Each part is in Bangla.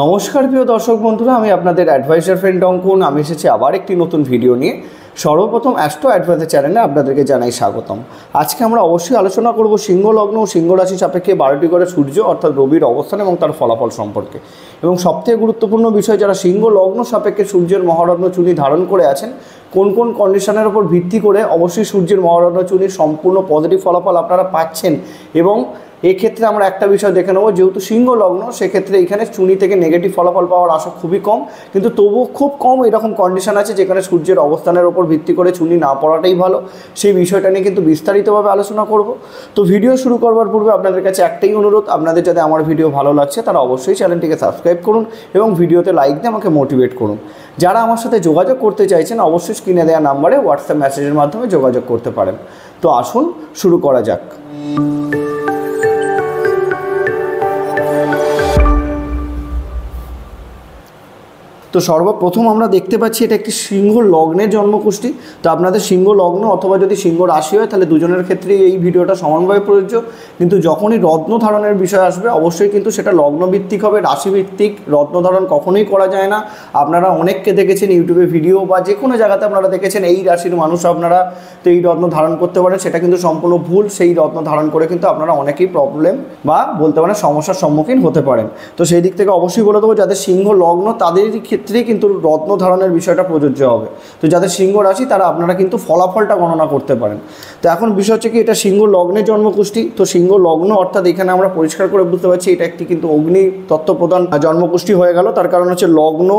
নমস্কার প্রিয় দর্শক বন্ধুরা, আমি আপনাদের অ্যাডভাইজার ফ্রেন্ড অঙ্কন। আমি এসেছি আবার একটি নতুন ভিডিও নিয়ে। সর্বপ্রথম অ্যাস্ট্রো অ্যাডভাইজার চ্যানেলে আপনাদেরকে জানাই স্বাগতম। আজকে আমরা অবশ্যই আলোচনা করব সিংহ লগ্ন ও সিংহ রাশি সাপেক্ষে বারোটি করে সূর্য, অর্থাৎ রবির অবস্থান এবং তার ফলাফল সম্পর্কে। এবং সবথেকে গুরুত্বপূর্ণ বিষয়, যারা সিংহ লগ্ন সাপেক্ষে সূর্যের মহারত্ন চুনি ধারণ করে আছেন, কোন কোন কন্ডিশনের উপর ভিত্তি করে অবশ্যই সূর্যের মহারত্ন চুনির সম্পূর্ণ পজিটিভ ফলাফল আপনারা পাচ্ছেন এবং এক্ষেত্রে আমরা একটা বিষয় দেখে নেব, যেহেতু সিংহ লগ্ন সেক্ষেত্রে এখানে চুনি থেকে নেগেটিভ ফলাফল পাওয়ার আশা খুবই কম। কিন্তু তবুও খুব কম এরকম কন্ডিশন আছে যেখানে সূর্যের অবস্থানের ওপর ভিত্তি করে চুনি না পড়াটাই ভালো। সেই বিষয়টা নিয়ে কিন্তু বিস্তারিতভাবে আলোচনা করব। তো ভিডিও শুরু করবার পূর্বে আপনাদের কাছে একটাই অনুরোধ, আপনাদের যাতে আমার ভিডিও ভালো লাগছে তারা অবশ্যই চ্যানেলটিকে সাবস্ক্রাইব করুন এবং ভিডিওতে লাইক দিয়ে আমাকে মোটিভেট করুন। যারা আমার সাথে যোগাযোগ করতে চাইছেন, অবশ্যই স্ক্রিনে দেওয়া নাম্বারে হোয়াটসঅ্যাপ মেসেজের মাধ্যমে যোগাযোগ করতে পারেন। তো আসুন, শুরু করা যাক। তো সর্বপ্রথম আমরা দেখতে পাচ্ছি এটা একটি সিংহ লগ্নের জন্মকুষ্টি তো আপনাদের সিংহ লগ্ন অথবা যদি সিংহ রাশি হয়, তাহলে দুজনের ক্ষেত্রেই এই ভিডিওটা সমানভাবে প্রযোজ্য। কিন্তু যখনই রত্ন ধারণের বিষয় আসবে, অবশ্যই কিন্তু সেটা লগ্নভিত্তিক হবে, রাশিভিত্তিক। রত্ন ধারণ কখনোই করা যায় না। আপনারা অনেককে দেখেছেন ইউটিউবে ভিডিও বা যে কোনো জায়গাতে আপনারা দেখেছেন, এই রাশির মানুষ আপনারা তো এই রত্ন ধারণ করতে পারেন, সেটা কিন্তু সম্পূর্ণ ভুল। সেই রত্ন ধারণ করে কিন্তু আপনারা অনেকেই প্রবলেম বা বলতে পারেন সমস্যার সম্মুখীন হতে পারেন। তো সেই দিক থেকে অবশ্যই বলে দেবো, যাদের সিংহ লগ্ন তাদেরই ক্ষেত্রেই কিন্তু রত্ন ধারণের বিষয়টা প্রযোজ্য হবে। তো যাদের সিংহ রাশি, তারা আপনারা কিন্তু ফলাফলটা গণনা করতে পারেন। তো এখন বিষয় হচ্ছে কি, এটা সিংহ লগ্নে জন্মকুষ্টি তো সিংহ লগ্ন অর্থাৎ এখানে আমরা পরিষ্কার করে বুঝতে পারছি, এটা একটি কিন্তু অগ্নি তত্ত্ব প্রধান জন্মকুষ্টি হয়ে গেল। তার কারণ হচ্ছে লগ্ন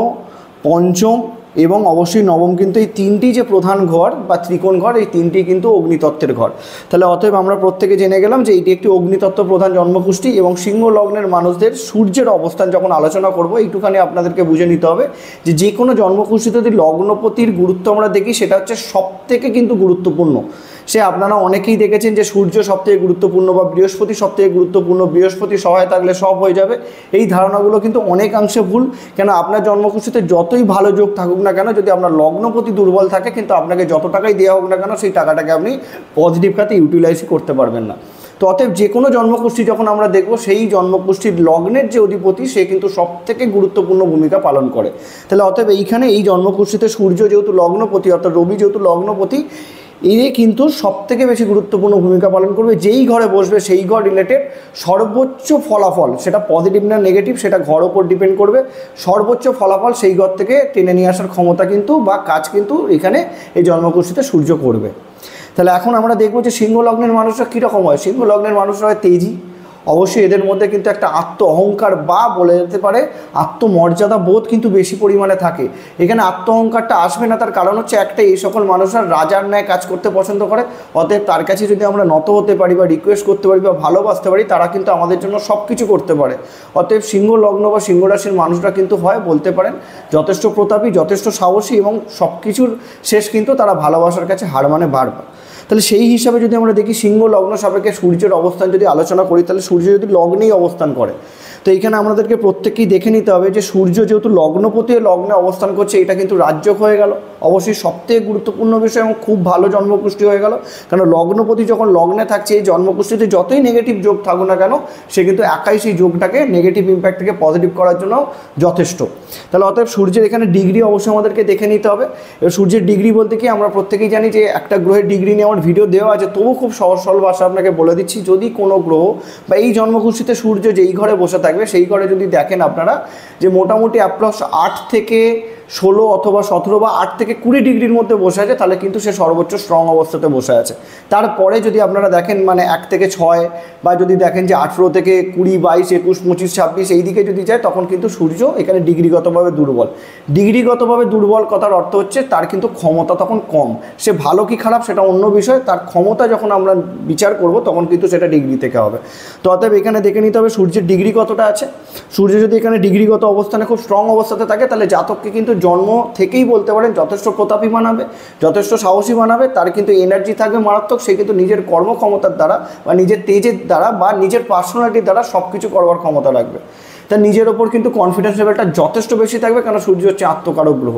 পঞ্চম এবং অবশ্যই নবম কিন্তু এই তিনটি যে প্রধান ঘর বা ত্রিকোণ ঘর, এই তিনটি কিন্তু অগ্নিতত্ত্বের ঘর। তাহলে অতএব আমরা প্রত্যেকে জেনে গেলাম যে এটি একটি অগ্নিতত্ত্ব প্রধান জন্মকুষ্ঠী এবং সিংহ লগ্নের মানুষদের সূর্যের অবস্থান যখন আলোচনা করব, এইটুখানি আপনাদেরকে বুঝে নিতে হবে যে যে কোনো জন্মকুষ্ঠীতে যদি লগ্নপতির গুরুত্ব আমরা দেখি, সেটা হচ্ছে সব থেকে কিন্তু গুরুত্বপূর্ণ। সে আপনারা অনেকেই দেখেছেন যে সূর্য সবথেকে গুরুত্বপূর্ণ বা বৃহস্পতি সবথেকে গুরুত্বপূর্ণ। বৃহস্পতি সহায় থাকলে সব হয়ে যাবে। এই ধারণাগুলো কিন্তু অনেকাংশে ভুল। কেন আপনার জন্মকুশিতে যতই ভালো যোগ থাকুক না কেন, যদি আপনার লগ্নপতি দুর্বল থাকে, কিন্তু আপনাকে যত টাকাই দেওয়া হোক না কেন, সেই টাকাটাকে আপনি পজিটিভ খাতে ইউটিলাইজ করতে পারবেন না। তো অতএব যে কোনো জন্মকুষ্ঠি যখন আমরা দেখব, সেই জন্মকুষ্ঠির লগ্নের যে অধিপতি, সে কিন্তু সব থেকে গুরুত্বপূর্ণ ভূমিকা পালন করে। তাহলে অতএব এইখানে এই জন্মকুষ্ঠিতে সূর্য যেহেতু লগ্নপতি, অর্থাৎ রবি যেহেতু লগ্নপতি এ কিন্তু সব থেকে বেশি গুরুত্বপূর্ণ ভূমিকা পালন করবে। যেই ঘরে বসবে, সেই ঘর রিলেটেড সর্বোচ্চ ফলাফল, সেটা পজিটিভ না নেগেটিভ সেটা ঘর ওপর ডিপেন্ড করবে। সর্বোচ্চ ফলাফল সেই ঘর থেকে টেনে নিয়ে আসার ক্ষমতা কিন্তু বা কাজ কিন্তু এখানে এই জন্মকুষ্ঠিতে সূর্য করবে। তাহলে এখন আমরা দেখব যে সিংহ লগ্নের মানুষরা কীরকম হয়? সিংহ লগ্নের মানুষরা হয় তেজি অবশ্যই এদের মধ্যে কিন্তু একটা আত্ম অহংকার বা বলে যেতে পারে, আত্মমর্যাদা বোধ কিন্তু বেশি পরিমাণে থাকে। এখানে আত্ম অহংকারটা আসবে না, তার কারণ হচ্ছে একটা এই সকল মানুষরা রাজার ন্যায় কাজ করতে পছন্দ করে। অতএব তার কাছে যদি আমরা নত হতে পারি বা রিকোয়েস্ট করতে পারি বা ভালোবাসতে পারি, তারা কিন্তু আমাদের জন্য সব কিছু করতে পারে। অতএব সিংহ লগ্ন বা সিংহ রাশির মানুষরা কিন্তু হয়, বলতে পারেন, যথেষ্ট প্রতাপী, যথেষ্ট সাহসী এবং সব কিছুর শেষ কিন্তু তারা ভালোবাসার কাছে হার মানে বাড়বে তাহলে সেই হিসাবে যদি আমরা দেখি সিংহ লগ্ন সাপেক্ষে সূর্যের অবস্থান যদি আলোচনা করি, তাহলে সূর্য যদি লগ্নেই অবস্থান করে। তো এইখানে আমাদেরকে প্রত্যেকেই দেখে নিতে হবে যে সূর্য যেহেতু লগ্নপতি লগ্নে অবস্থান করছে, এটা কিন্তু রাজ্যক হয়ে গেল। অবশ্যই সবথেকে গুরুত্বপূর্ণ বিষয় এবং খুব ভালো জন্মপুষ্টি হয়ে গেল। কারণ লগ্নপতি যখন লগ্নে থাকছে, এই জন্মপুষ্টিতে যতই নেগেটিভ যোগ থাকুক না কেন, সে কিন্তু একাই সেই যোগটাকে নেগেটিভ ইম্প্যাক্টকে পজিটিভ করার জন্য যথেষ্ট। তাহলে অতএব সূর্যের এখানে ডিগ্রি অবশ্যই আমাদেরকে দেখে নিতে হবে। এবার সূর্যের ডিগ্রি বলতে কি আমরা প্রত্যেকেই জানি যে একটা গ্রহের ডিগ্রি নিয়ে আমার ভিডিও দেওয়া আছে তবু খুব সহজ সরল ভাষা আপনাকে বলে দিচ্ছি, যদি কোনো গ্রহ বা এই জন্মকুষ্ঠিতে সূর্য যেই ঘরে বসে থাকবে, সেই ঘরে যদি দেখেন আপনারা যে মোটামুটি অ্যাপ্রক্স আট থেকে ষোলো অথবা সতেরো বা আট থেকে কুড়ি ডিগ্রির মধ্যে বসে আছে, তাহলে কিন্তু সে সর্বোচ্চ স্ট্রং অবস্থাতে বসে আছে। তারপরে যদি আপনারা দেখেন মানে এক থেকে ছয় বা যদি দেখেন যে আঠেরো থেকে কুড়ি, বাইশ, একুশ, পঁচিশ, ছাব্বিশ, এই দিকে যদি যায়, তখন কিন্তু সূর্য এখানে ডিগ্রিগতভাবে দুর্বল। ডিগ্রিগতভাবে দুর্বল কথার অর্থ হচ্ছে তার কিন্তু ক্ষমতা তখন কম। সে ভালো কি খারাপ সেটা অন্য বিষয়, তার ক্ষমতা যখন আমরা বিচার করব, তখন কিন্তু সেটা ডিগ্রি থেকে হবে। তো অতএব এখানে দেখে নিতে হবে সূর্যের ডিগ্রি কতটা আছে। সূর্য যদি এখানে ডিগ্রিগত অবস্থানে খুব স্ট্রং অবস্থাতে থাকে, তাহলে জাতককে কিন্তু জন্ম থেকেই বলতে পারেন যথেষ্ট প্রতাপী বানাবে যথেষ্ট সাহসী বানাবে তার কিন্তু এনার্জি থাকবে মারাত্মক, সে কিন্তু নিজের কর্মক্ষমতার দ্বারা বা নিজের তেজের দ্বারা বা নিজের পার্সোনালিটির দ্বারা সব কিছু করবার ক্ষমতা রাখবে। তার নিজের ওপর কিন্তু কনফিডেন্স লেভেলটা যথেষ্ট বেশি থাকবে কেন? সূর্য হচ্ছে আত্মকারক গ্রহ।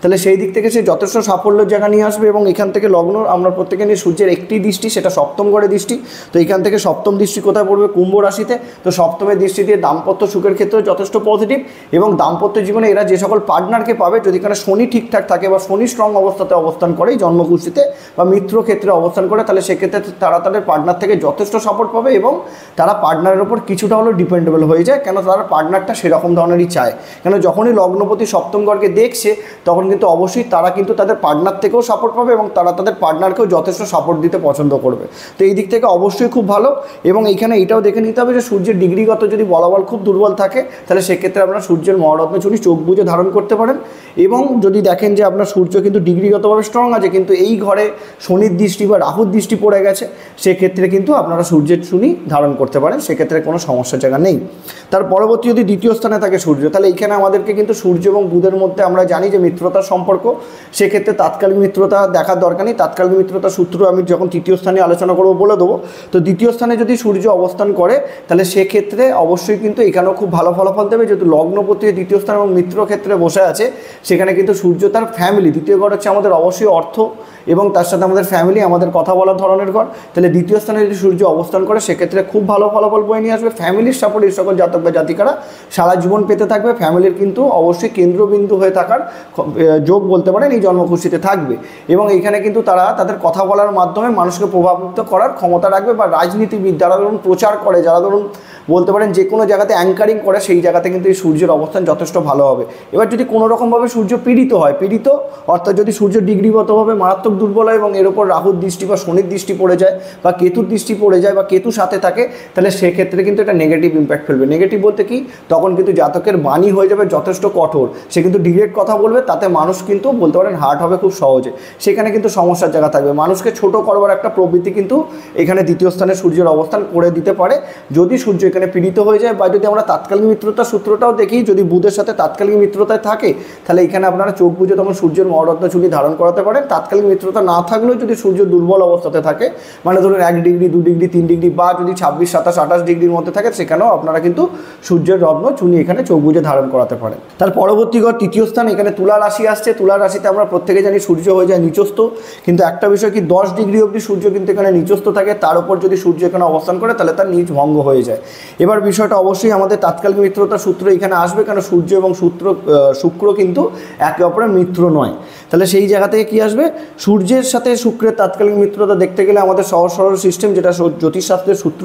তাহলে সেই দিক থেকে সে যথেষ্ট সাফল্যের জায়গা নিয়ে আসবে এবং এখান থেকে লগ্ন, আমরা প্রত্যেকে নিয়ে সূর্যের একটি দৃষ্টি, সেটা সপ্তম গড়ে দৃষ্টি। তো এখান থেকে সপ্তম দৃষ্টি কোথায় পড়বে? কুম্ভ রাশিতে। তো সপ্তমের দৃষ্টি দিয়ে দাম্পত্য সুখের ক্ষেত্রে যথেষ্ট পজিটিভ এবং দাম্পত্য জীবনে এরা যে সকল পার্টনারকে পাবে, যদি এখানে শনি ঠিকঠাক থাকে বা শনি স্ট্রং অবস্থাতে অবস্থান করে, জন্মকুষ্ঠিতে বা মিত্র ক্ষেত্রে অবস্থান করে, তাহলে সেক্ষেত্রে তারা তাদের পার্টনার থেকে যথেষ্ট সাপোর্ট পাবে এবং তারা পার্টনারের ওপর কিছুটা হলেও ডিপেন্ডেবল হয়ে যায়। কেন? তারা পার্টনারটা সেরকম ধরনেরই চায়। কেন? যখনই লগ্নপতি সপ্তম গড়কে দেখছে, তখন কিন্তু অবশ্যই তারা কিন্তু তাদের পার্টনার থেকেও সাপোর্ট পাবে এবং তারা তাদের পার্টনারকেও যথেষ্ট সাপোর্ট দিতে পছন্দ করবে। তো এই দিক থেকে অবশ্যই খুব ভালো এবং এইখানে এটাও দেখে নিতে হবে যে সূর্যের ডিগ্রিগত যদি বলাবল খুব দুর্বল থাকে, তাহলে সেক্ষেত্রে আপনার সূর্যের মহারত্ন চুরি চোখ বুঝে ধারণ করতে পারেন এবং যদি দেখেন যে আপনার সূর্য কিন্তু ডিগ্রিগতভাবে স্ট্রং আছে, কিন্তু এই ঘরে শনির দৃষ্টি বা রাহুর দৃষ্টি পড়ে গেছে, সেক্ষেত্রে কিন্তু আপনারা সূর্যের চুনি ধারণ করতে পারেন, সেক্ষেত্রে কোনো সমস্যার জায়গা নেই। তার পরবর্তী যদি দ্বিতীয় স্থানে থাকে সূর্য, তাহলে এইখানে আমাদেরকে কিন্তু সূর্য এবং বুধের মধ্যে আমরা জানি যে মিত্রতার সম্পর্ক, সেক্ষেত্রে তাৎকালিক মিত্রতা দেখার দরকার নেই। তাৎকালিক মিত্রতা সূত্র আমি যখন তৃতীয় স্থানে আলোচনা করব বলে দেবো। তো দ্বিতীয় স্থানে যদি সূর্য অবস্থান করে, তাহলে সেক্ষেত্রে অবশ্যই কিন্তু এখানেও খুব ভালো ফলাফল দেবে। যেহেতু লগ্নপতি দ্বিতীয় স্থান এবং মিত্র ক্ষেত্রে বসে আছে, সেখানে কিন্তু সূর্য তার ফ্যামিলি দ্বিতীয় ঘর হচ্ছে আমাদের অবশ্যই অর্থ। এবং তার সাথে আমাদের ফ্যামিলি আমাদের কথা বলার ধরনের ঘর। তাহলে দ্বিতীয় স্থানে যদি সূর্য অবস্থান করে, সেক্ষেত্রে খুব ভালো ফলাফল বয়ে নিয়ে আসবে। ফ্যামিলির সাপোর্ট এই সকল জাতক বা জাতিকারা সারা জীবন পেতে থাকবে। ফ্যামিলির কিন্তু অবশ্যই কেন্দ্রবিন্দু হয়ে থাকার যোগ বলতে পারেন, এই জন্মখুশিতে থাকবে। এবং এখানে কিন্তু তারা তাদের কথা বলার মাধ্যমে মানুষকে প্রভাবিত করার ক্ষমতা রাখবে বা রাজনীতিবিদ যারা ধরুন প্রচার করে, যারা ধরুন বলতে পারেন যে কোনো জায়গাতে অ্যাঙ্কারিং করে, সেই জায়গাতে কিন্তু এই সূর্যের অবস্থান যথেষ্ট ভালো হবে। এবার যদি কোনো রকমভাবে সূর্য পীড়িত হয়, পীড়িত, অর্থাৎ যদি সূর্য ডিগ্রিগতভাবে মারাত্মক দুর্বল হয় এবং এর ওপর রাহুর দৃষ্টি বা শনির দৃষ্টি পড়ে যায় বা কেতুর দৃষ্টি পড়ে যায় বা কেতু সাথে থাকে, তাহলে সেক্ষেত্রে কিন্তু এটা নেগেটিভ ইম্প্যাক্ট ফেলবে। নেগেটিভ বলতে কি? তখন কিন্তু জাতকের বাণী হয়ে যাবে যথেষ্ট কঠোর। সে কিন্তু ডিরেক্ট কথা বলবে, তাতে মানুষ কিন্তু বলতে পারেন হার্ট হবে খুব সহজে। সেখানে কিন্তু সমস্যার জায়গা থাকবে। মানুষকে ছোট করবার একটা প্রবৃত্তি কিন্তু এখানে দ্বিতীয় স্থানে সূর্যের অবস্থান করে দিতে পারে। যদি সূর্য এখানে পীড়িত হয়ে যায় বা যদি আমরা তাৎকালিক মিত্রতার সূত্রটাও দেখি, যদি বুধের সাথে তাৎকালিক মিত্রতায় থাকে, তাহলে এখানে আপনারা চোখ বুঝে তখন সূর্যের মহরত্ন চুরি ধারণ করাতে পারেন। তাৎকালিক মিত্রতা না থাকলেও যদি সূর্য দুর্বল অবস্থাতে থাকে মানে ধরুন এক ডিগ্রি, দু ডিগ্রি, তিন ডিগ্রি বা যদি ছাব্বিশ, সাতাশ, আঠাশ ডিগ্রির মধ্যে থাকে, সেখানেও আপনারা কিন্তু সূর্যের রত্ন চুনি এখানে চোখ বুঝে ধারণ করাতে পারেন। তার পরবর্তী ঘর, তৃতীয় স্থান, এখানে তুলা রাশি আসছে। তুলা রাশিতে আমরা প্রত্যেকে জানি সূর্য হয়ে যায় নিচস্থ। কিন্তু একটা বিষয় কি, দশ ডিগ্রি অবধি সূর্য কিন্তু এখানে নিচস্থ থাকে। তার উপর যদি সূর্য এখানে অবস্থান করে, তাহলে তার নিচ ভঙ্গ হয়ে যায়। এবার বিষয়টা অবশ্যই আমাদের তাৎকালিক মিত্রতার সূত্র এখানে আসবে কারণ সূর্য এবং সূত্র শুক্র কিন্তু একে অপরের মিত্র নয়। তাহলে সেই জায়গা থেকে কী আসবে? সূর্যের সাথে শুক্রের তাৎকালিক মিত্রতা দেখতে গেলে আমাদের সহজ সরল সিস্টেম যেটা জ্যোতিষশাস্ত্রের সূত্র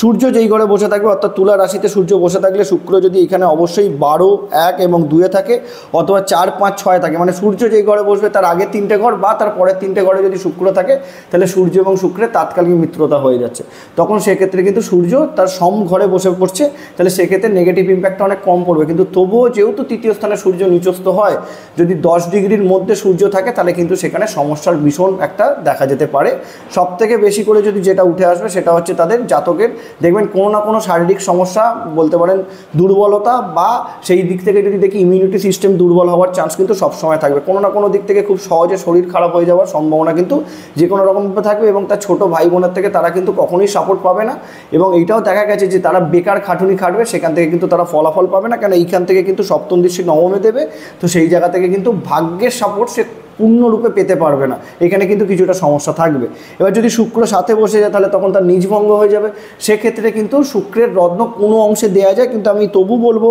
সূর্য যেই ঘরে বসে থাকবে, অর্থাৎ তুলা রাশিতে সূর্য বসে থাকলে শুক্র যদি এখানে অবশ্যই বারো, এক এবং দুয়ে থাকে, অথবা চার, পাঁচ, ছয় থাকে। মানে সূর্য যেই ঘরে বসবে, তার আগের তিনটে ঘর বা তার পরের তিনটে ঘরে যদি শুক্র থাকে, তাহলে সূর্য এবং শুক্রের তাৎকালিক মিত্রতা হয়ে যাচ্ছে। তখন সেক্ষেত্রে কিন্তু সূর্য তার সম ঘরে বসে পড়ছে, তাহলে সেক্ষেত্রে নেগেটিভ ইম্প্যাক্টটা অনেক কম পড়বে। কিন্তু তবুও যেহেতু তৃতীয় স্থানে সূর্য নিচস্থ হয়, যদি দশ ডিগ্রির মধ্যে সূর্য থাকে, তাহলে কিন্তু সেখানে সমস্যার ভীষণ একটা দেখা যেতে পারে। সব থেকে বেশি করে যদি যেটা উঠে আসবে, সেটা হচ্ছে তাদের জাতকের দেখবেন কোনো না কোনো শারীরিক সমস্যা, বলতে পারেন দুর্বলতা বা সেই দিক থেকে যদি দেখি ইমিউনিটি সিস্টেম দুর্বল হওয়ার চান্স কিন্তু সবসময় থাকবে। কোনো না কোনো দিক থেকে খুব সহজে শরীর খারাপ হয়ে যাওয়ার সম্ভাবনা কিন্তু যে কোনো রকমভাবে থাকবে এবং তার ছোট ভাই বোনের থেকে তারা কিন্তু কখনোই সাপোর্ট পাবে না এবং এইটাও দেখা গেছে যে তারা বেকার খাটুনি খাটবে, সেখান থেকে কিন্তু তারা ফলাফল পাবে না। কেন? এইখান থেকে কিন্তু সপ্তম দৃষ্টি নবমে দেবে। তো সেই জায়গা থেকে কিন্তু ভাগ্যের সাপোর্ট সে পূর্ণরূপে পেতে পারবে না। এখানে কিন্তু কিছুটা সমস্যা থাকবে। এবার যদি শুক্র সাথে বসে যায়, তাহলে তখন তার নিজভঙ্গ হয়ে যাবে। সেক্ষেত্রে কিন্তু শুক্রের রত্ন কোনো অংশে দেওয়া যায়, কিন্তু আমি তবু বলব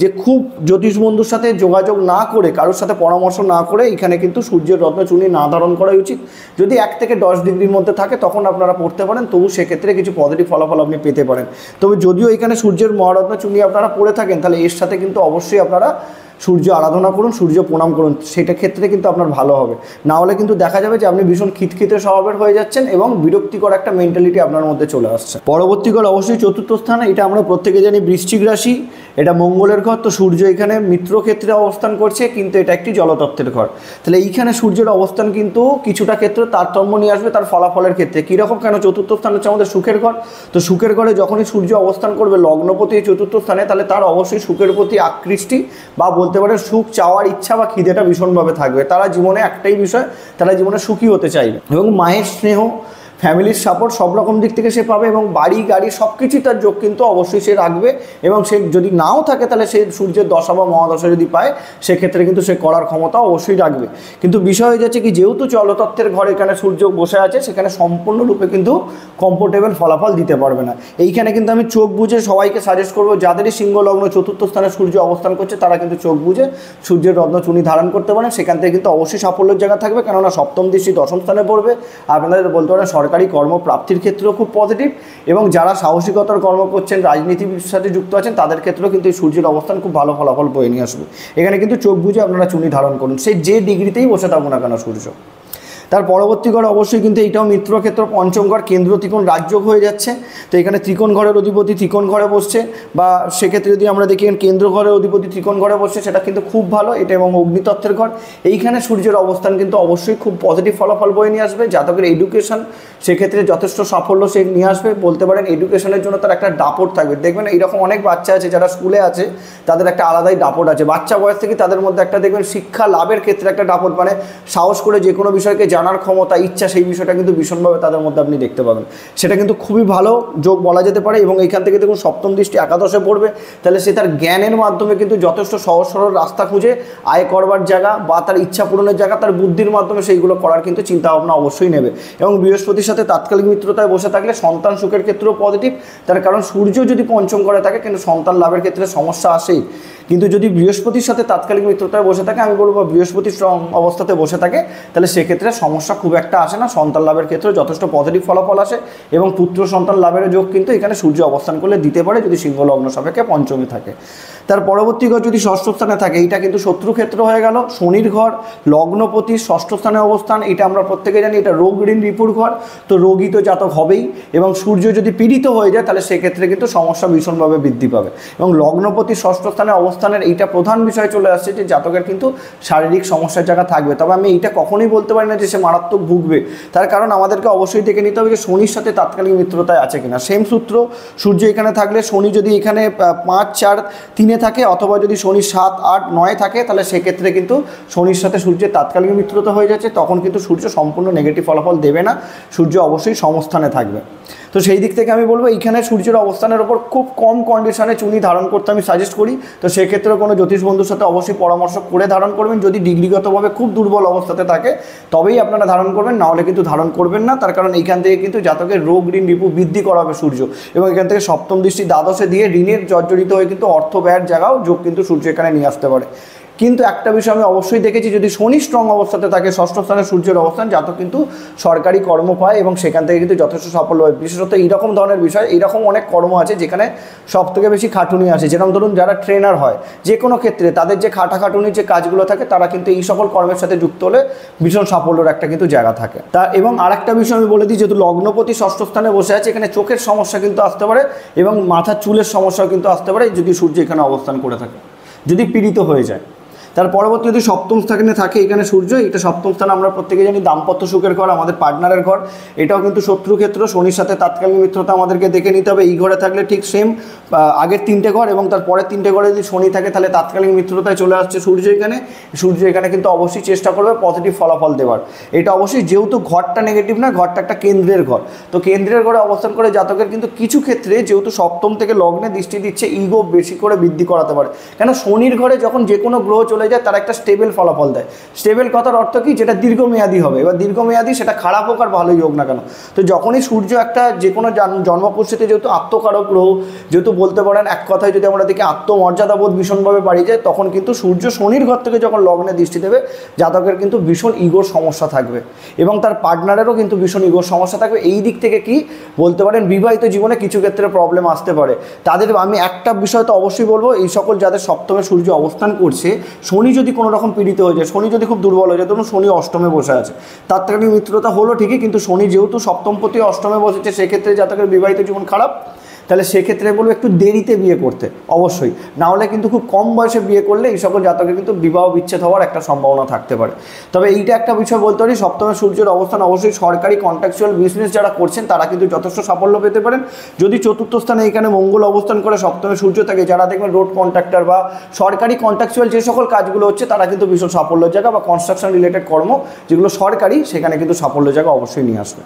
যে খুব জ্যোতিষ বন্ধুর সাথে যোগাযোগ না করে, কারোর সাথে পরামর্শ না করে, এখানে কিন্তু সূর্যের রত্ন চুনি না ধারণ করাই উচিত। যদি এক থেকে দশ ডিগ্রির মধ্যে থাকে, তখন আপনারা পড়তে পারেন। তবু সেক্ষেত্রে কিছু পজিটিভ ফলাফল আপনি পেতে পারেন। তবে যদিও এখানে সূর্যের মহারত্ন চুনি আপনারা পড়ে থাকেন, তাহলে এর সাথে কিন্তু অবশ্যই আপনারা সূর্য আরাধনা করুন, সূর্য প্রণাম করুন, সেটা ক্ষেত্রে কিন্তু আপনার ভালো হবে। না হলে কিন্তু দেখা যাবে যে আপনি ভীষণ খিটখিতে স্বভাবের হয়ে যাচ্ছেন এবং বিরক্তিকর একটা মেন্টালিটি আপনার মধ্যে চলে আসছে। পরবর্তীকাল অবশ্যই চতুর্থ স্থান, এটা আমরা প্রত্যেকে জানি বৃশ্চিক রাশি, এটা মঙ্গলের ঘর, তো সূর্য এখানে মিত্র ক্ষেত্রে অবস্থান করছে, কিন্তু এটা একটি জলতত্ত্বের ঘর। তাহলে এইখানে সূর্যের অবস্থান কিন্তু কিছুটা ক্ষেত্রে তারতম্য নিয়ে আসবে, তার ফলাফলের ক্ষেত্রে। কীরকম? কেন চতুর্থ স্থান হচ্ছে আমাদের সুখের ঘর। তো সুখের ঘরে যখনই সূর্য অবস্থান করবে, লগ্নপতি চতুর্থ স্থানে, তাহলে তার অবশ্যই সুখের প্রতি আকৃষ্টি বা বলতে পারে সুখ, চাওয়ার ইচ্ছা বা খিদেটা ভীষণভাবে থাকবে। তারা জীবনে একটাই বিষয়, তারা জীবনে সুখী হতে চাইবে। এবং মায়ের স্নেহ ফ্যামিলির সাপোর্ট সব রকম দিক থেকে সে পাবে এবং বাড়ি, গাড়ি সব কিছুই তার যোগ কিন্তু অবশ্যই সে রাখবে এবং সে যদি নাও থাকে তাহলে সে সূর্যের দশা বা মহাদশা যদি পায়, সেক্ষেত্রে কিন্তু সে করার ক্ষমতা অবশ্যই রাখবে। কিন্তু বিষয় হয়ে যাচ্ছে কি, যেহেতু জলতত্ত্বের ঘরে এখানে সূর্য বসে আছে, সেখানে সম্পূর্ণরূপে কিন্তু কমফোর্টেবল ফলাফল দিতে পারবে না। এইখানে কিন্তু আমি চোখ বুঝে সবাইকে সাজেস্ট করব, যাদেরই সিংহ লগ্ন চতুর্থ স্থানে সূর্য অবস্থান করছে, তারা কিন্তু চোখ বুঝে সূর্যের রত্ন চুনি ধারণ করতে পারেন। সেখান থেকে কিন্তু অবশ্যই সাফল্যের জায়গা থাকবে, কেননা সপ্তম দৃষ্টি দশম স্থানে পড়বে। আপনাদের বলতে পারেন কর্মপ্রাপ্তির ক্ষেত্রেও খুব পজিটিভ এবং যারা সাহসিকতার কর্ম করছেন রাজনীতির সাথে যুক্ত আছেন, তাদের ক্ষেত্রেও কিন্তু এই সূর্যের অবস্থান খুব ভালো ফলাফল বয়ে নিয়ে আসবে। এখানে কিন্তু চোখ বুঝে আপনারা চুনি ধারণ করুন। সে যে ডিগ্রিতেই বসে থাকুন না কেন সূর্য। তার পরবর্তী ঘর অবশ্যই কিন্তু এইটাও মিত্র ক্ষেত্র পঞ্চম ঘর, কেন্দ্র ত্রিকোণ রাজযোগ হয়ে যাচ্ছে। তো এখানে ত্রিকোণ ঘরের অধিপতি ত্রিকোণ ঘরে বসছে বা সেক্ষেত্রে যদি আমরা দেখি কেন্দ্র ঘরের অধিপতি ত্রিকোণ ঘরে বসছে, সেটা কিন্তু খুব ভালো, এটা এবং অগ্নিতত্ত্বের ঘর। এইখানে সূর্যের অবস্থান কিন্তু অবশ্যই খুব পজিটিভ ফলাফল বয়ে নিয়ে আসবে। জাতকের এডুকেশন সেক্ষেত্রে যথেষ্ট সাফল্য সে নিয়ে আসবে। বলতে পারেন এডুকেশনের জন্য তার একটা দাপট থাকবে। দেখবেন এইরকম অনেক বাচ্চা আছে যারা স্কুলে আছে, তাদের একটা আলাদাই দাপট আছে। বাচ্চা বয়স থেকে তাদের মধ্যে একটা দেখবেন শিক্ষা লাভের ক্ষেত্রে একটা দাপট মানে সাহস করে যে কোনো বিষয়কে জানার ক্ষমতা, ইচ্ছা, সেই বিষয়টা কিন্তু ভীষণভাবে তাদের মধ্যে আপনি দেখতে পাবেন। সেটা কিন্তু খুবই ভালো যোগ বলা যেতে পারে এবং এইখান থেকে দেখুন সপ্তম দৃষ্টি একাদশে পড়বে। তাহলে সে তার জ্ঞানের মাধ্যমে কিন্তু যথেষ্ট সহজ সরল রাস্তা খুঁজে আয় করবার জায়গা বা তার ইচ্ছা পূরণের জায়গা, তার বুদ্ধির মাধ্যমে সেইগুলো করার কিন্তু চিন্তা ভাবনা অবশ্যই নেবে। এবং বৃহস্পতির সাথে তাৎকালিক মিত্রতায় বসে থাকলে সন্তান সুখের ক্ষেত্রেও পজিটিভ তার কারণ সূর্য যদি পঞ্চম করে থাকে, কিন্তু সন্তান লাভের ক্ষেত্রে সমস্যা আসেই। কিন্তু যদি বৃহস্পতির সাথে তাৎকালিক মিত্রতায় বসে থাকে, আমি বলব বৃহস্পতি স্ট্রং অবস্থাতে বসে থাকে, তাহলে সেক্ষেত্রে সমস্যা খুব একটা আসে না। সন্তান লাভের ক্ষেত্রে যথেষ্ট পজিটিভ ফলাফল আসে এবং পুত্র সন্তান লাভের যোগ কিন্তু এখানে সূর্য অবস্থান করলে দিতে পারে যদি সিংহ লগ্ন সাপেক্ষে পঞ্চমী থাকে। তার পরবর্তী ঘর যদি ষষ্ঠ স্থানে থাকে এইটা কিন্তু শত্রু ক্ষেত্র হয়ে গেল, শনির ঘর, লগ্নপতি, ষষ্ঠ স্থানে অবস্থান, এটা আমরা প্রত্যেকে জানি, এটা রোগ ঋণ রিপুর ঘর, তো রোগী তো জাতক হবেই, এবং সূর্য যদি পীড়িত হয়ে যায়, তাহলে সেক্ষেত্রে কিন্তু সমস্যা ভীষণভাবে বৃদ্ধি পাবে। এবং লগ্নপতি ষষ্ঠ স্থানে অবস্থানের এইটা প্রধান বিষয় চলে আসছে যে, জাতকের কিন্তু শারীরিক সমস্যার জায়গা থাকবে। তবে আমি এইটা কখনোই বলতে পারি না যে, সে মারাত্মক ভুগবে। তার কারণ আমাদেরকে অবশ্যই দেখে নিতে হবে যে, শনির সাথে তাৎকালিক মিত্রতায় আছে কিনা। সেম সূত্র, সূর্য এখানে থাকলে শনি যদি এখানে পাঁচ, চার, তিনে থাকে অথবা যদি শনি সাত, আট, নয় থাকে, তাহলে সেক্ষেত্রে কিন্তু শনির সাথে সূর্যের তাৎকালীন মিত্রতা হয়ে যাচ্ছে। তখন কিন্তু সূর্য সম্পূর্ণ নেগেটিভ ফলাফল দেবে না। সূর্য অবশ্যই সমস্থানে থাকবে। তো সেই দিক থেকে আমি বলব, এইখানে সূর্যের অবস্থানের ওপর খুব কম কন্ডিশনে চুনি ধারণ করতে আমি সাজেস্ট করি। তো সেক্ষেত্রে কোনো জ্যোতিষ বন্ধুর সাথে অবশ্যই পরামর্শ করে ধারণ করবেন। যদি ডিগ্রিগতভাবে খুব দুর্বল অবস্থাতে থাকে, তবেই আপনারা ধারণ করবেন, নাহলে কিন্তু ধারণ করবেন না। তার কারণ এইখান থেকে কিন্তু জাতকের রোগ, ঋণ, রিপু বৃদ্ধি করাবে সূর্য। এবং এখান থেকে সপ্তম দৃষ্টি দ্বাদশে দিয়ে ঋণের জর্জরিত হয়ে কিন্তু অর্থ ব্যয়ের জায়গাও যোগ কিন্তু সূর্য এখানে নিয়ে আসতে পারে। কিন্তু একটা বিষয় আমি অবশ্যই দেখেছি, যদি শনি স্ট্রং অবস্থাতে থাকে, ষষ্ঠ স্থানে সূর্যের অবস্থান যাতে কিন্তু সরকারি কর্ম পায় এবং সেখান থেকে কিন্তু যথেষ্ট সাফল্য হয় বিশেষত এইরকম ধরনের বিষয়, এইরকম অনেক কর্ম আছে যেখানে সব থেকে বেশি খাটুনি আসে। যেরকম ধরুন যারা ট্রেনার হয়, যে কোনো ক্ষেত্রে তাদের যে খাটাখাটুনির যে কাজগুলো থাকে, তারা কিন্তু এই সকল কর্মের সাথে যুক্ত হলে ভীষণ সাফল্যের একটা কিন্তু জায়গা থাকে। তা এবং আরেকটা বিষয় আমি বলে দিই, যেহেতু লগ্নপতি ষষ্ঠ স্থানে বসে আছে, এখানে চোখের সমস্যা কিন্তু আসতে পারে এবং মাথার চুলের সমস্যাও কিন্তু আসতে পারে, যদি সূর্য এখানে অবস্থান করে থাকে, যদি পীড়িত হয়ে যায়। তার পরবর্তী যদি সপ্তম স্থানে থাকে এখানে সূর্য, এটা সপ্তম স্থানে আমরা প্রত্যেকে জানি দাম্পত্য সুখের ঘর, আমাদের পার্টনারের ঘর। এটাও কিন্তু শত্রু ক্ষেত্র, শনির সাথে তাৎকালীন মিত্রতা আমাদেরকে দেখে নিতে হবে। এই ঘরে থাকলে ঠিক সেম আগের তিনটে ঘর এবং তার পরের তিনটে ঘরে যদি শনি থাকে তাহলে তাৎকালীন মিত্রতায় চলে আসছে সূর্য এখানে। সূর্য এখানে কিন্তু অবশ্যই চেষ্টা করবে পজিটিভ ফলাফল দেওয়ার। এটা অবশ্যই যেহেতু ঘরটা নেগেটিভ না, ঘরটা একটা কেন্দ্রের ঘর। তো কেন্দ্রের ঘরে অবস্থান করে জাতকের কিন্তু কিছু ক্ষেত্রে যেহেতু সপ্তম থেকে লগ্নে দৃষ্টি দিচ্ছে ইগো বেশি করে বৃদ্ধি করাতে পারে। কেন? শনির ঘরে যখন যে কোনো গ্রহ চলে যায় তারা একটা স্টেবল ফলাফল দেয়। স্টেবল কথার অর্থ কি? যেটা দীর্ঘমেয়াদী হবে। এবার দীর্ঘমেয়াদী সেটা খারাপ হোক আর ভালোই হোক না কেন। তো যখনই সূর্য একটা যে কোনো জন- জন্মপরিস্থিতি যেহেতু আত্মকারক গ্রহ, যেহেতু বলতে পারেন এক কথায় যদি আমরা দেখি আত্মমর্যাদাবোধ ভীষণভাবে বাড়িয়ে যায়, তখন কিন্তু সূর্য শনির ঘর থেকে যখন লগ্নে দৃষ্টি দেবে, জাতকের কিন্তু ভীষণ ইগোর সমস্যা থাকবে। এবং তার পার্টনারেরও কিন্তু ভীষণ ইগোর সমস্যা থাকবে। এই দিক থেকে কি? বলতে পারেন বিবাহিত জীবনে কিছু ক্ষেত্রে প্রবলেম আসতে পারে। তাদের আমি একটা বিষয় তো অবশ্যই বলব, এই সকল যাদের সপ্তমে সূর্য অবস্থান করছে শনি যদি কোনো রকম পীড়িত হয়ে যায়, শনি যদি খুব দুর্বল হয়ে যায়, ধরুন শনি অষ্টমে বসে আছে, তার থেকে মিত্রতা হলো ঠিকই, কিন্তু শনি যেহেতু সপ্তমপতি অষ্টমে বসেছে, সেক্ষেত্রে জাতকের বিবাহিত জীবন খারাপ তাহলে সেক্ষেত্রে বলব একটু দেরিতে বিয়ে করতে, অবশ্যই। না হলে কিন্তু খুব কম বয়সে বিয়ে করলে এই সকল জাতকের কিন্তু বিবাহ বিচ্ছেদ হওয়ার একটা সম্ভাবনা থাকতে পারে। তবে এইটা একটা বিষয় বলতে পারি, সপ্তমে সূর্যের অবস্থান অবশ্যই সরকারি কন্ট্রাকচুয়াল বিজনেস যারা করছেন তারা কিন্তু যথেষ্ট সাফল্য পেতে পারেন। যদি চতুর্থ স্থানে এখানে মঙ্গল অবস্থান করে সপ্তমে সূর্য থাকে, যারা দেখবেন রোড কন্ট্রাক্টর বা সরকারি কন্ট্রাকচুয়াল যে সকল কাজগুলো হচ্ছে তারা কিন্তু ভীষণ সাফল্যের জায়গা বা কনস্ট্রাকশন রিলেটেড কর্ম যেগুলো সরকারি, সেখানে কিন্তু সাফল্যের জায়গা অবশ্যই নিয়ে আসবে।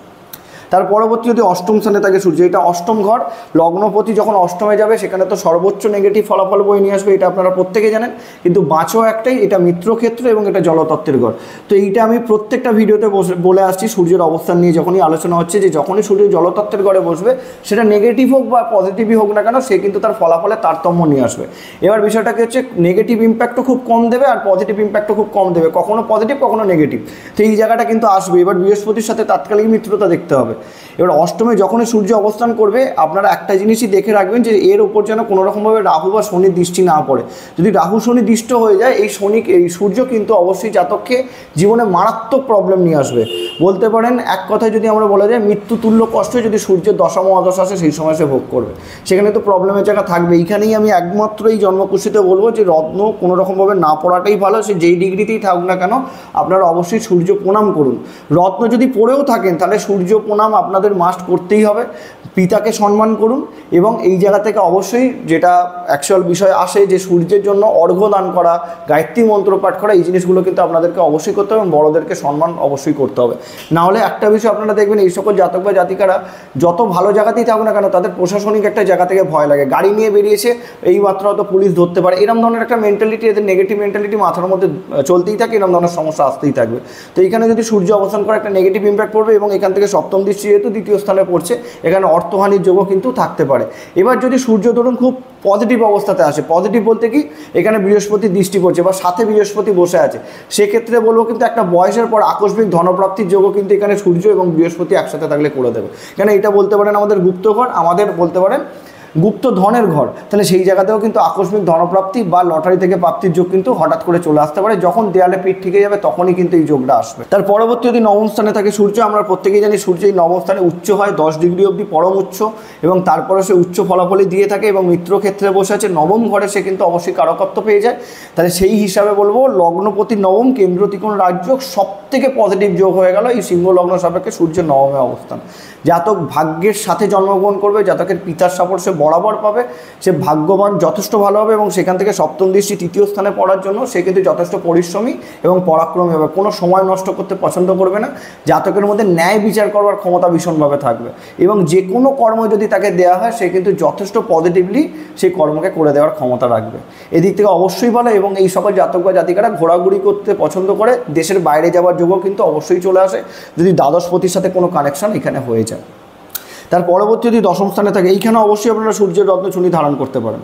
তার পরবর্তী যদি অষ্টম স্থানে থাকে সূর্য, এটা অষ্টম ঘর। লগ্নপতি যখন অষ্টমে যাবে, সেখানে তো সর্বোচ্চ নেগেটিভ ফলাফল বই নিয়ে আসবে, এটা আপনারা প্রত্যেকে জানেন। কিন্তু বাঁচো একটাই, এটা মিত্রক্ষেত্র এবং এটা জলতত্ত্বের ঘর। তো এইটা আমি প্রত্যেকটা ভিডিওতে বলে আসছি, সূর্যের অবস্থান নিয়ে যখনই আলোচনা হচ্ছে, যে যখনই সূর্য জলতত্ত্বের ঘরে বসবে, সেটা নেগেটিভ হোক বা পজিটিভই হোক না কেন, সে কিন্তু তার ফলাফলে তারতম্য নিয়ে আসবে। এবার বিষয়টাকে হচ্ছে নেগেটিভ ইম্প্যাক্টও খুব কম দেবে আর পজিটিভ ইম্প্যাক্টও খুব কম দেবে। কখনো পজিটিভ কখনো নেগেটিভ তো এই জায়গাটা কিন্তু আসবে। এবার বৃহস্পতির সাথে তাৎকালিক মিত্রতা দেখতে হবে। এবার অষ্টমে যখনই সূর্য অবস্থান করবে, আপনারা একটা জিনিসই দেখে রাখবেন যে এর ওপর যেন কোনো রকমভাবে রাহু বা শনির দৃষ্টি না পড়ে। যদি রাহু শনি দৃষ্ট হয়ে যায়, এই শনি, এই সূর্য কিন্তু অবশ্যই জাতককে জীবনে মারাত্মক প্রবলেম নিয়ে আসবে। বলতে পারেন, এক কথায় যদি আমরা বলা যায় মৃত্যু তুল্য কষ্ট যদি সূর্যের দশা মহাদশা আসে, সেই সময় সে ভোগ করবে। সেখানে তো প্রবলেমের জায়গা থাকবে। এইখানেই আমি একমাত্র এই জন্মকুশিতে বলব যে রত্ন কোনো রকমভাবে না পড়াটাই ভালো। সে যেই ডিগ্রিতেই থাকুক না কেন, আপনারা অবশ্যই সূর্য প্রণাম করুন। রত্ন যদি পড়েও থাকেন, তাহলে সূর্য প্রণাম আপনাদের মাস্ট করতেই হবে। পিতাকে সম্মান করুন এবং এই জায়গা থেকে অবশ্যই যেটা অ্যাকচুয়াল বিষয় আসে যে সূর্যের জন্য অর্ঘ্য দান করা, গায়ত্রী মন্ত্র পাঠ করা, এই জিনিসগুলো কিন্তু আপনাদেরকে অবশ্যই করতে হবে এবং বড়োদেরকে সম্মান অবশ্যই করতে হবে। না হলে একটা বিষয় আপনারা দেখবেন এই সকল জাতক বা জাতিকারা যত ভালো জায়গাতেই থাকুক না কেন, তাদের প্রশাসনিক একটা জায়গা থেকে ভয় লাগে। গাড়ি নিয়ে বেরিয়েছে এই মাত্র হয়তো পুলিশ ধরতে পারে। এরকম ধরনের একটা মেন্টালিটি এদের নেগেটিভ মেন্টালিটি মাথার মধ্যে চলতেই থাকে এরকম ধরনের সমস্যা আসতেই থাকবে। তো এইখানে যদি সূর্য অবস্থান করে, একটা নেগেটিভ ইম্প্যাক্ট পড়বে এবং এখান থেকে সপ্তম দৃষ্টি যেহেতু দ্বিতীয় স্থানে পড়ছে। এখানে অর্থহানির যোগও কিন্তু থাকতে পারে। এবার যদি সূর্য ধরুন খুব পজিটিভ অবস্থাতে আসে পজিটিভ বলতে কি, এখানে বৃহস্পতি দৃষ্টি পড়ছে বা সাথে বৃহস্পতি বসে আছে। সেক্ষেত্রে বলব কিন্তু একটা বয়সের পর আকস্মিক ধনপ্রাপ্তির যোগও কিন্তু এখানে সূর্য এবং বৃহস্পতি একসাথে থাকলে করে দেবে। কেন এটা বলতে পারেন আমাদের গুপ্তঘর, আমাদের বলতে পারেন গুপ্ত ধনের ঘর। তাহলে সেই জায়গাতেও কিন্তু আকস্মিক ধনপ্রাপ্তি বা লটারি থেকে প্রাপ্তির যোগ কিন্তু হঠাৎ করে চলে আসতে পারে। যখন দেয়ালে পিঠ ঠিকে যাবে, তখনই কিন্তু এই যোগটা আসবে। তার পরবর্তী যদি নবম স্থানে থাকে সূর্য, আমরা প্রত্যেকেই জানি সূর্য এই নবম স্থানে উচ্চ হয়, দশ ডিগ্রি অবধি পরম উচ্চ, এবং তারপরে সে উচ্চ ফলাফলই দিয়ে থাকে এবং মিত্র ক্ষেত্রে বসে আছে। নবম ঘরে সে কিন্তু অবশ্যই কারকত্ব পেয়ে যায়। তাহলে সেই হিসাবে বলব, লগ্নপতি নবম কেন্দ্র ত্রিকোণ রাজ্য সব থেকে পজিটিভ যোগ হয়ে গেল এই সিংহ লগ্ন সাপেক্ষে সূর্যের নবমে অবস্থান। জাতক ভাগ্যের সাথে জন্মগ্রহণ করবে, জাতকের পিতার সাপোর্ট সে বরাবর পাবে, সে ভাগ্যবান, যথেষ্ট ভালো হবে এবং সেখান থেকে সপ্তম দৃষ্টি তৃতীয় স্থানে পড়ার জন্য সে কিন্তু যথেষ্ট পরিশ্রমী এবং পরাক্রমী হবে। কোনো সময় নষ্ট করতে পছন্দ করবে না। জাতকের মধ্যে ন্যায় বিচার করবার ক্ষমতা ভীষণভাবে থাকবে এবং যে কোনো কর্ম যদি তাকে দেওয়া হয়, সে কিন্তু যথেষ্ট পজিটিভলি সেই কর্মকে করে দেওয়ার ক্ষমতা রাখবে। এদিক থেকে অবশ্যই ভালো এবং এই সকল জাতক বা জাতিকারা ঘোরাঘুরি করতে পছন্দ করে। দেশের বাইরে যাওয়ার যোগও কিন্তু অবশ্যই চলে আসে। যদি দ্বাদশপতির সাথে কোনো কানেকশন এখানে হয়ে যায়। তার পরবর্তী যদি দশম স্থানে থাকে। এইখানে অবশ্যই আপনারা সূর্যের রত্ন চুনি ধারণ করতে পারেন।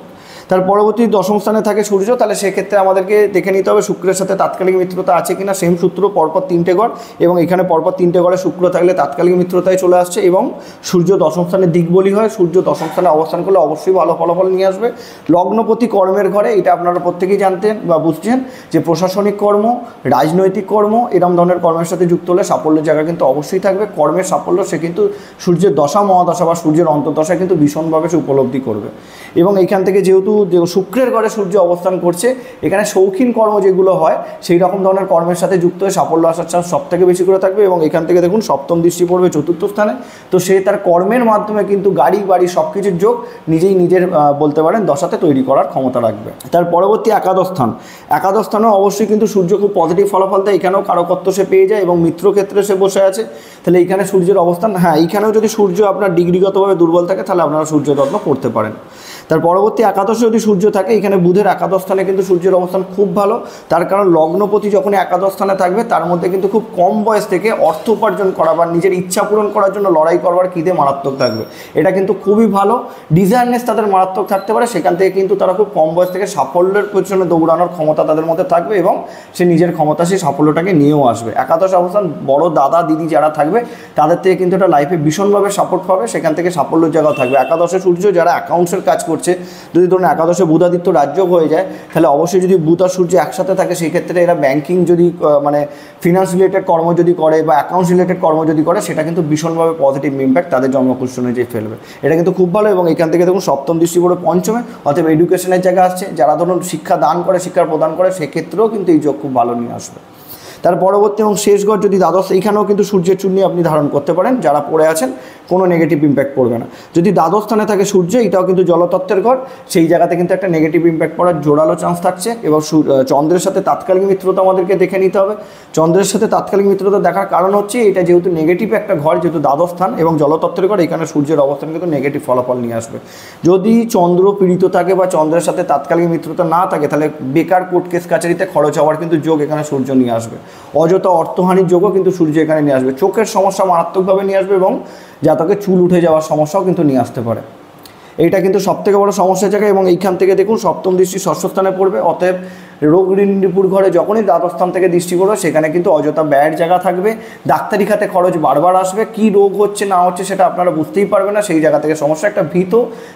তার পরবর্তী দশম স্থানে থাকে সূর্য, তাহলে সেক্ষেত্রে আমাদেরকে দেখে নিতে হবে শুক্রের সাথে তাৎকালিক মিত্রতা আছে কিনা। সেম সূত্র, পরপর তিনটে ঘর এবং এখানে পরপর তিনটে ঘরে শুক্র থাকলে তাৎকালিক মিত্রতায় চলে আসছে, এবং সূর্য দশম স্থানে দিক বলি হয়। সূর্য দশম স্থানে অবস্থান করলে অবশ্যই ভালো ফলাফল নিয়ে আসবে। লগ্নপতি কর্মের ঘরে, এটা আপনারা প্রত্যেকেই জানতেন বা বুঝছেন যে প্রশাসনিক কর্ম, রাজনৈতিক কর্ম, এরম ধরনের কর্মের সাথে যুক্ত হলে সাফল্যের জায়গা কিন্তু অবশ্যই থাকবে। কর্মের সাফল্য সে কিন্তু সূর্যের দশা, মহাদশা বা সূর্যের অন্তর্দশায় কিন্তু ভীষণভাবে সে উপলব্ধি করবে। এবং এইখান থেকে যেহেতু শুক্রের ঘরে সূর্য অবস্থান করছে, এখানে শৌখিন কর্ম যেগুলো হয়, সেই রকম ধরনের কর্মের সাথে যুক্ত হয়ে সাফল্য আসার চান্স সব থেকে বেশি করে থাকবে এবং এখান থেকে দেখুন সপ্তম দৃষ্টি পড়বে চতুর্থ স্থানে। তো সে তার কর্মের মাধ্যমে কিন্তু গাড়ি, বাড়ি সব কিছুর যোগ নিজেই নিজের বলতে পারেন দশাতে তৈরি করার ক্ষমতা রাখবে। তার পরবর্তী একাদশ স্থান। একাদশ স্থানেও অবশ্যই কিন্তু সূর্য খুব পজিটিভ ফলাফল দেয়। এখানেও কারকত্ব সে পেয়ে যায় এবং মিত্র ক্ষেত্রে সে বসে আছে। তাহলে এখানে সূর্যের অবস্থান হ্যাঁ এইখানেও যদি সূর্য আপনার ডিগ্রিগতভাবে দুর্বল থাকে, তাহলে আপনারা সূর্য রত্ন করতে পারেন। তার পরবর্তী একাদশে যদি সূর্য থাকে, এখানে বুধের একাদশ স্থানে কিন্তু সূর্যের অবস্থান খুব ভালো। তার কারণ লগ্নপতি যখন একাদশ স্থানে থাকবে, তার মধ্যে কিন্তু খুব কম বয়স থেকে অর্থ উপার্জন করা বা নিজের ইচ্ছা পূরণ করার জন্য লড়াই করবার খিদে মারাত্মক থাকবে। এটা কিন্তু খুবই ভালো। ডিজায়ারনেস তাদের মারাত্মক থাকতে পারে। সেখান থেকে কিন্তু তারা খুব কম বয়স থেকে সাফল্যের পেছনে দৌড়ানোর ক্ষমতা তাদের মধ্যে থাকবে এবং সে নিজের ক্ষমতা, সেই সাফল্যটাকে নিয়েও আসবে। একাদশ অবস্থান, বড় দাদা, দিদি যারা থাকবে, তাদের থেকে কিন্তু এটা লাইফে ভীষণভাবে সাপোর্ট পাবে। সেখান থেকে সাফল্যের জায়গাও থাকবে। একাদশে সূর্য যারা অ্যাকাউন্টসের কাজ করছে যদি ধরুন একাদশে বুধাদিত্য রাজ্য হয়ে যায়, তাহলে অবশ্যই যদি বুধ আর সূর্য একসাথে থাকে সেই ক্ষেত্রে এরা ব্যাংকিং যদি মানে ফিনান্স রিলেটেড কর্ম যদি করে বা অ্যাকাউন্টস রিলেটেড কর্ম যদি করে, সেটা কিন্তু ভীষণভাবে পজিটিভ ইম্প্যাক্ট তাদের জন্মকুষ্ঠনে যে ফেলবে। এটা কিন্তু খুব ভালো এবং এখান থেকে দেখুন সপ্তম দৃষ্টি পড়ে পঞ্চমে, অতএব এডুকেশনের জায়গা আসছে। যারা ধরুন শিক্ষা দান করে, শিক্ষা প্রদান করে, সেক্ষেত্রেও কিন্তু এই যোগ খুব ভালো নিয়ে আসবে। তার পরবর্তী এবং শেষ ঘর যদি দ্বাদশ, এইখানেও কিন্তু সূর্যের চূর্ণি আপনি ধারণ করতে পারেন, যারা পড়ে আছেন, কোনো নেগেটিভ ইম্প্যাক্ট পড়বে না। যদি দ্বাদশ স্থানে থাকে সূর্য, এটাও কিন্তু জলতত্ত্বের ঘর সেই জায়গাতে কিন্তু একটা নেগেটিভ ইম্প্যাক্ট পড়ার জোরালো চান্স থাকছে এবং চন্দ্রের সাথে তাৎকালিক মিত্রতা আমাদেরকে দেখে নিতে হবে। চন্দ্রের সাথে তাৎকালিক মিত্রতা দেখার কারণ হচ্ছে, এটা যেহেতু নেগেটিভ একটা ঘর, যেহেতু দ্বাদশ স্থান এবং জলতত্ত্বের ঘর এখানে সূর্যের অবস্থান কিন্তু নেগেটিভ ফলাফল নিয়ে আসবে। যদি চন্দ্র পীড়িত থাকে বা চন্দ্রের সাথে তাৎকালিক মিত্রতা না থাকে, তাহলে বেকার কোর্ট কেস কাচারিতে খরচ হওয়ার কিন্তু যোগ এখানে সূর্য নিয়ে আসবে। অযথা অর্থহানির যোগও কিন্তু সূর্য এখানে নিয়ে আসবে। চোখের সমস্যা মারাত্মকভাবে নিয়ে আসবে এবং জাতকে চুল উঠে যাওয়ার সমস্যাও কিন্তু নিয়ে আসতে পারে। এইটা কিন্তু সবথেকে বড় সমস্যা জায়গা এবং এইখান থেকে দেখুন সপ্তম দৃষ্টি ষষ্ঠ স্থানে পড়বে। অতএব রোগ রিপুর ঘরে যখনই দ্বাদশ স্থান থেকে দৃষ্টি পড়বে, সেখানে কিন্তু অযথা ব্যয়ের জায়গা থাকবে। ডাক্তারি খাতে খরচ বারবার আসবে। কি রোগ হচ্ছে, না হচ্ছে, সেটা আপনারা বুঝতেই পারবেন না। সেই জায়গা থেকে সমস্যা, একটা ভীত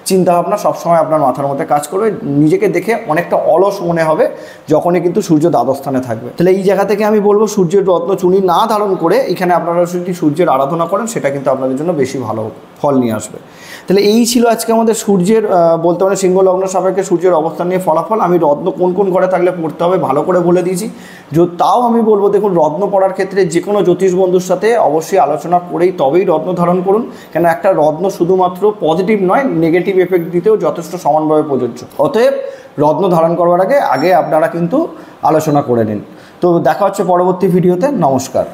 চিন্তাভাবনা সবসময় আপনার মাথার মধ্যে কাজ করবে। নিজেকে দেখে অনেকটা অলস মনে হবে যখনই কিন্তু সূর্য দ্বাদশ স্থানে থাকবে। তাহলে এই জায়গা থেকে আমি বলব, সূর্যের রত্ন চুনি না ধারণ করে এখানে আপনারা যদি সূর্যের আরাধনা করেন, সেটা কিন্তু আপনাদের জন্য বেশি ভালো ফল নিয়ে আসবে। তাহলে এই ছিল আজকে আমাদের সূর্যের বলতে পারেন সিংহ লগ্ন সাপেক্ষে সূর্যের অবস্থান নিয়ে ফলাফল। আমি রত্ন কোন কোন ঘরে থাকলে পড়তে হবে, ভালো করে বলে দিয়েছি। যো- তাও আমি বলব, দেখুন, রত্ন পড়ার ক্ষেত্রে যে কোনো জ্যোতিষ বন্ধুর সাথে অবশ্যই আলোচনা করেই তবেই রত্ন ধারণ করুন। কেন একটা রত্ন শুধুমাত্র পজিটিভ নয় নেগেটিভ এফেক্ট দিতেও যথেষ্ট সমানভাবে প্রযোজ্য। অতএব, রত্ন ধারণ করবার আগে আগে আপনারা কিন্তু আলোচনা করে নিন। তো দেখা হচ্ছে পরবর্তী ভিডিওতে, নমস্কার।